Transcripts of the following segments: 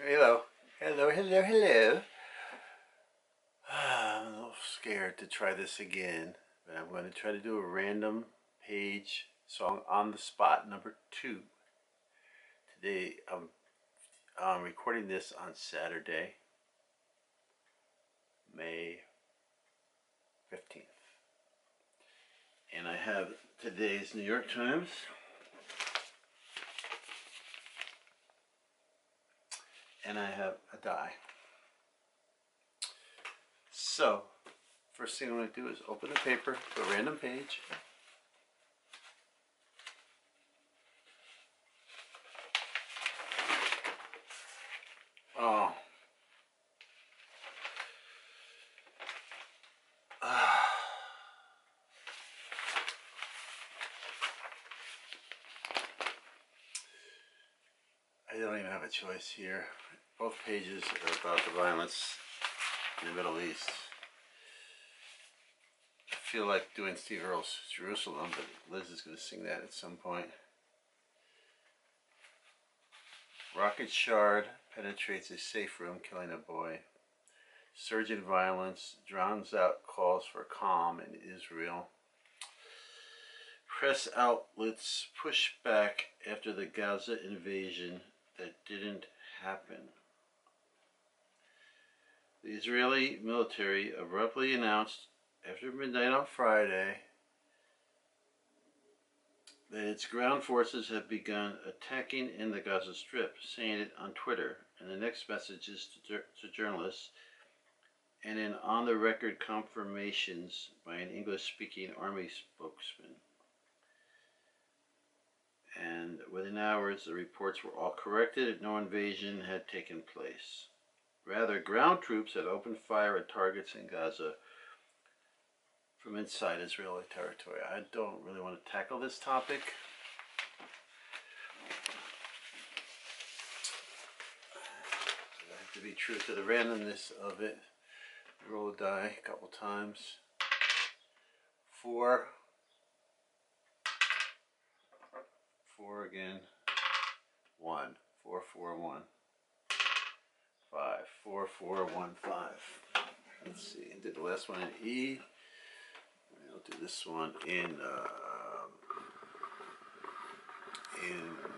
Hello. Hello, hello, hello. Ah, I'm a little scared to try this again, but I'm going to try to do a random page song on the spot number two. Today, I'm, I'm recording this on Saturday, May 15th. And I have today's New York Times. And I have a die. So, first thing I'm going to do is open the paper a random page. Oh. I don't even have a choice here. Both pages are about the violence in the Middle East. I feel like doing Steve Earle's Jerusalem, but Liz is going to sing that at some point. Rocket shard penetrates a safe room, killing a boy. Surge in violence drowns out calls for calm in Israel. Press outlets push back after the Gaza invasion that didn't happen. The Israeli military abruptly announced after midnight on Friday that its ground forces have begun attacking in the Gaza Strip, saying it on Twitter and the next messages to, to journalists and in on the record confirmations by an English speaking army spokesman. And within hours, the reports were all corrected. No invasion had taken place. Rather, ground troops had opened fire at targets in Gaza from inside Israeli territory. I don't really want to tackle this topic. To be true to the randomness of it. Roll a die a couple times. Four. Four again. One. Four, four, one. Five. Four, four, one, five. Let's see. I did the last one in E. I'll do this one in uh, in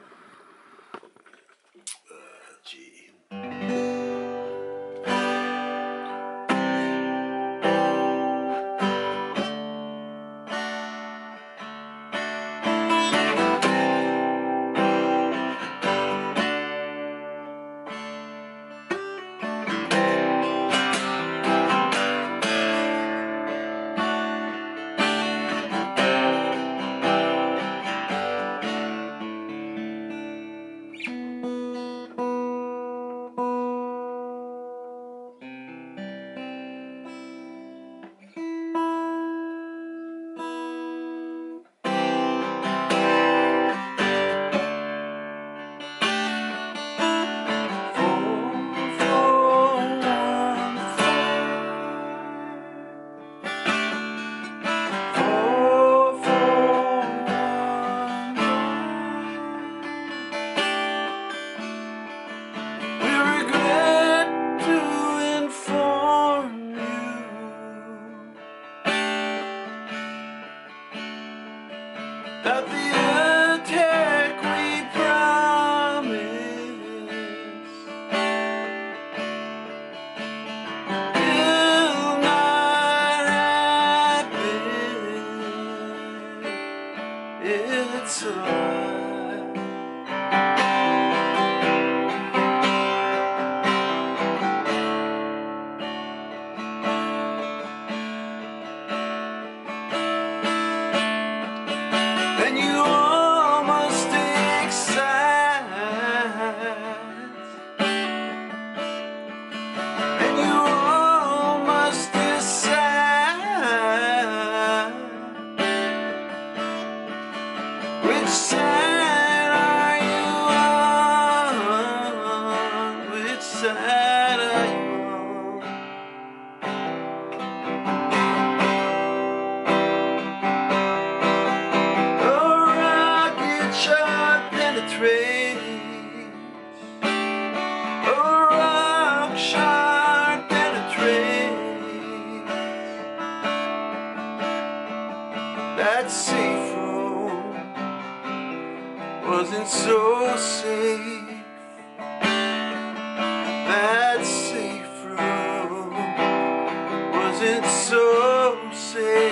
so safe. That safe room wasn't so safe.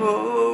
Oh.